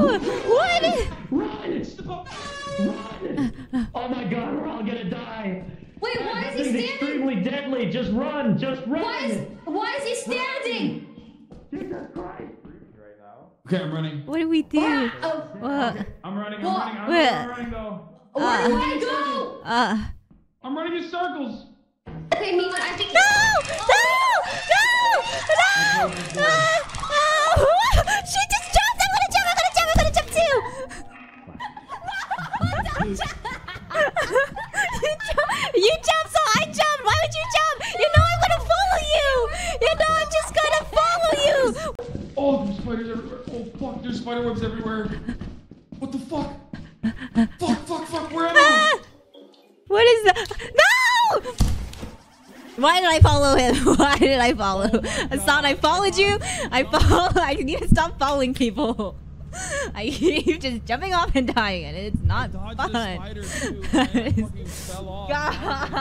No! What? Run! Run! Oh my god, we're all gonna die. Wait, why That is he thing's standing? extremely deadly. Just run! Just run! Why is why is he standing? Jesus Christ! Okay, I'm running. What do we do? Oh, What? I'm running. I'm What? running. I'm, Where? I'm running though. where do I go? Uh. I'm running in circles. Okay, Mila, I think. No! No! No! No! No! You, jump, you jump, so I jump! Why would you jump? You know I'm gonna follow you! You know I'm just gonna follow you! Oh, there's spiders everywhere. Oh fuck, there's spider webs everywhere. What the fuck? fuck, fuck, fuck. Where am I? Ah! What is that? No! Why did I follow him? Why did I follow? Oh Hasan, I followed you. I follow. I need to stop following people. I keep just jumping off and dying, and it's not fun. spider too. Man. I fucking fell off. God.